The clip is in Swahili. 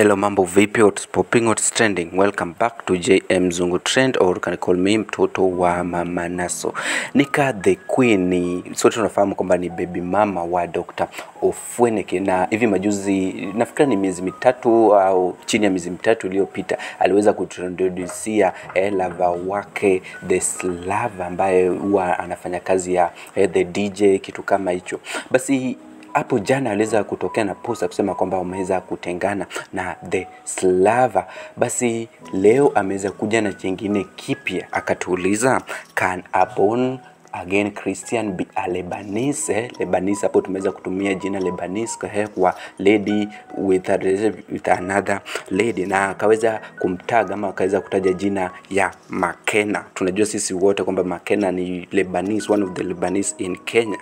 Hello, mambo vipi? What's popping, what's trending? Welcome back to JM Zungu Trend or can call me mtoto wa Mama Naso. Nika the Queen sote tunafahamu kwamba ni baby mama wa Dr. Ofweneke, na hivi majuzi nafikiri ni miezi mitatu au chini ya miezi mitatu iliyopita aliweza kutuintroducia eh, lava wake the Slava ambaye huwa anafanya kazi ya eh, the DJ kitu kama hicho. Basi hapo jana aliweza kutokea na posa kusema kwamba wameweza kutengana na the Slava. Basi leo ameweza kuja na chingine kipya, akatuuliza can a born again Christian be a Lebanese? Lebanese hapo tumeweza kutumia jina Lebanese kwa lady with, a, with another lady, na akaweza kumtaga ama akaweza kutaja jina ya Makena. Tunajua sisi wote kwamba Makena ni Lebanese, one of the Lebanese in Kenya